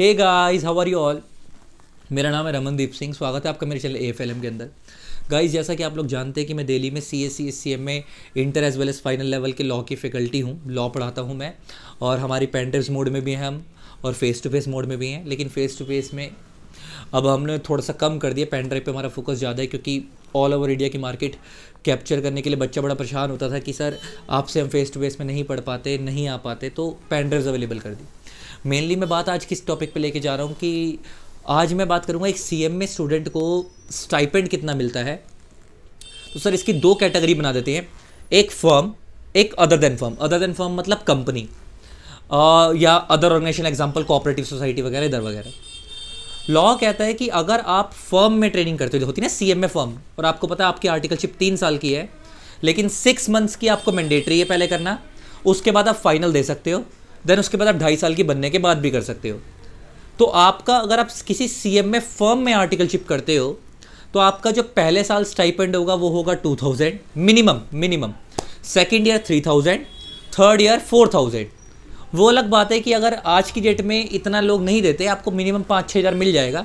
Hey guys how are you all मेरा नाम है रमनदीप सिंह, स्वागत है आपका मेरे चैनल ए के अंदर। गाइस जैसा कि आप लोग जानते हैं कि मैं दिल्ली में C S C S C M में inter as well as final level के लॉ की फैकल्टी हूँ। लॉ पढ़ाता हूँ मैं। और हमारी पेंटर्स मोड में भी हैं हम, और फेस टू फेस मोड में भी हैं। लेकिन फेस टू फेस में अब हमने थोड़ा सा कम कर दिया। पेन ड्राइव पर हमारा फोकस ज़्यादा है क्योंकि ऑल ओवर इंडिया की मार्केट कैप्चर करने के लिए बच्चा बड़ा परेशान होता था कि, सर, आपसे हम फेस टू फेस में नहीं पढ़ पाते, नहीं आ पाते। तो पेन अवेलेबल कर दी। मेनली मैं बात आज किस टॉपिक पे लेके जा रहा हूँ कि आज मैं बात करूँगा एक सी में स्टूडेंट को स्टाइपेंड कितना मिलता है। तो सर, इसकी दो कैटेगरी बना देते हैं। एक फर्म एक other than firm other than firm मतलब कंपनी या other organisation example cooperative society वगैरह, इधर वगैरह। लॉ कहता है कि अगर आप फर्म में ट्रेनिंग करते हो होती है ना सी में फर्म और आपको पता है आपकी आर्टिकलशिप तीन साल की है, लेकिन सिक्स मंथ्स की आपको मैंडेटरी है पहले करना, उसके बाद आप फाइनल दे सकते हो। देन उसके बाद आप ढाई साल की बनने के बाद भी कर सकते हो। तो आपका, अगर आप किसी सी एम में फर्म में आर्टिकलशिप करते हो तो आपका जो पहले साल स्टाइपेंड होगा, वो होगा two thousand minimum minimum second year three thousand third year four thousand वो अलग बात है कि अगर आज की डेट में इतना लोग नहीं देते, आपको मिनिमम पाँच छः हज़ार मिल जाएगा।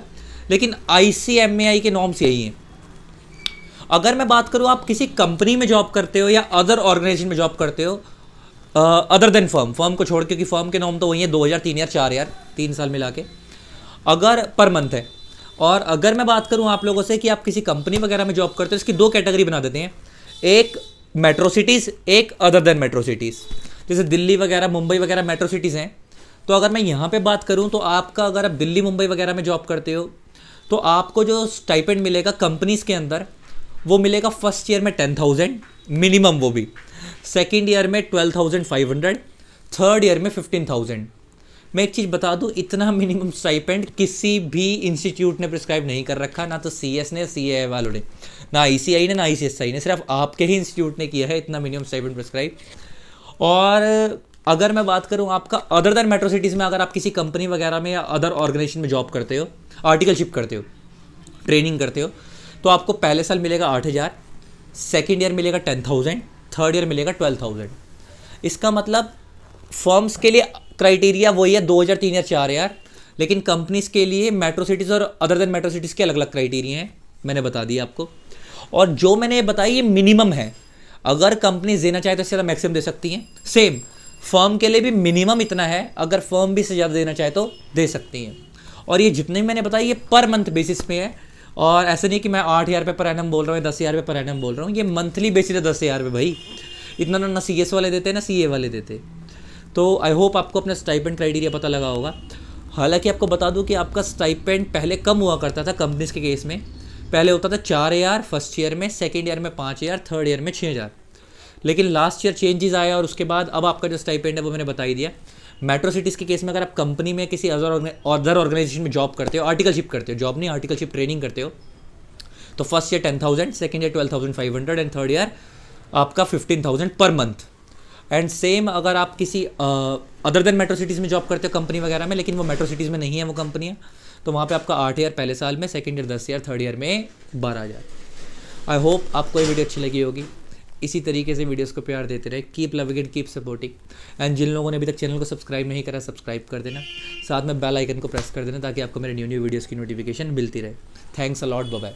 लेकिन आई सी एम ए आई के नॉर्म्स यही हैं। अगर मैं बात करूँ, आप किसी कंपनी में जॉब करते हो या अदर ऑर्गेनाइजेशन में जॉब करते हो अदर देन फर्म फर्म को छोड़, क्योंकि फर्म के नॉर्म तो वही है, दो हज़ार, तीन हज़ार चार हज़ार तीन साल मिला के। अगर पर मंथ है, और अगर मैं बात करूँ आप लोगों से कि आप किसी कंपनी वगैरह में जॉब करते हो, इसकी दो कैटेगरी बना देते हैं। एक मेट्रो सिटीज़ एक अदर देन मेट्रो सिटीज़ जैसे दिल्ली वगैरह, मुंबई वगैरह मेट्रो सिटीज़ हैं। तो अगर मैं यहाँ पे बात करूँ तो आपका अगर आप दिल्ली, मुंबई वगैरह में जॉब करते हो तो आपको जो स्टाइपेंड मिलेगा कंपनीज़ के अंदर, वो मिलेगा फ़र्स्ट ईयर में टेन थाउज़ेंड मिनिमम वो भी। सेकेंड ईयर में twelve thousand five hundred third year में फिफ्टीन थाउज़ेंड मैं एक चीज़ बता दूँ, इतना मिनिमम स्टाइपेंड किसी भी इंस्टीट्यूट ने प्रिस्क्राइब नहीं कर रखा, ना तो सी एस ने सी ए वालों ने, ना आई सी आई ने, ना आई सी एस आई ने, सिर्फ़ आपके ही इंस्टीट्यूट ने किया है इतना मिनिमम स्टाइपेंड प्रिस्क्राइब और अगर मैं बात करूँ आपका अदर दैन मेट्रो सिटीज़ में अगर आप किसी कंपनी वगैरह में या अदर ऑर्गेनाइजेशन में जॉब करते हो आर्टिकलशिप करते हो ट्रेनिंग करते हो तो आपको पहले साल मिलेगा आठ हज़ार सेकेंड ईयर मिलेगा टेन थाउज़ेंड थर्ड ईयर मिलेगा ट्वेल्व थाउज़ेंड इसका मतलब फॉर्म्स के लिए क्राइटेरिया वही है, दो हज़ार, तीन हज़ार, चार हज़ार। लेकिन कंपनीज़ के लिए मेट्रो सिटीज़ और अदर देन मेट्रो सिटीज़ के अलग अलग क्राइटेरिया हैं, मैंने बता दिया आपको। और जो मैंने बताई, ये मिनिमम है। अगर कंपनी देना चाहे तो इससे ज़्यादा मैक्सिमम दे सकती हैं। सेम फर्म के लिए भी मिनिमम इतना है, अगर फर्म भी इससे ज़्यादा देना चाहे तो दे सकती हैं। और ये जितने मैंने बताया ये पर मंथ बेसिस पे है। और ऐसा नहीं कि मैं आठ हज़ार रुपये पर एनम बोल रहा हूँ दस हज़ार रुपये पर एनम बोल रहा हूँ। ये मंथली बेसिस है दस हज़ार रुपये भाई। इतना ना ना सी एस वाले देते हैं ना सी ए वाले देते। तो आई होप आपको अपना स्टाइपेंड क्राइटेरिया पता लगा होगा। हालाँकि आपको बता दूँ कि आपका स्टाइपेंड पहले कम हुआ करता था कंपनीज़ के केस में। पहले होता था चार हज़ार फ़र्स्ट ईयर में सेकेंड ईयर में पाँच हज़ार थर्ड ईयर में छः हज़ार। लेकिन लास्ट ईयर चेंजेस आया और उसके बाद अब आपका जो स्टाइपेंड है वो मैंने बता ही दिया। मेट्रो सिटीज़ के केस में अगर आप कंपनी में किसी अदर अदर ऑर्गेनाइजेशन में जॉब करते हो आर्टिकलशिप करते हो जॉब नहीं आर्टिकलशिप ट्रेनिंग करते हो तो first year ten thousand second year twelve thousand five hundred and third year आपका fifteen thousand per month and same अगर आप किसी अदर देन मेट्रो सिटीज़ में जॉब करते हो कंपनी वगैरह में, लेकिन वो मेट्रो सिटीज़ में नहीं है वो कंपनियाँ तो वहाँ पे आपका आठ ईयर पहले साल में सेकेंड ईयर दस ईयर थर्ड ईयर में बारह हज़ार. आई होप आपको ये वीडियो अच्छी लगी होगी. इसी तरीके से वीडियोस को प्यार देते रहे। Keep loving and keep supporting and जिन लोगों ने अभी तक चैनल को सब्सक्राइब नहीं करा सब्सक्राइब कर देना। साथ में बेल आइकन को प्रेस कर देना ताकि आपको मेरे न्यू न्यू वीडियोज़ की नोटिफिकेशन मिलती रहे। Thanks a lot bye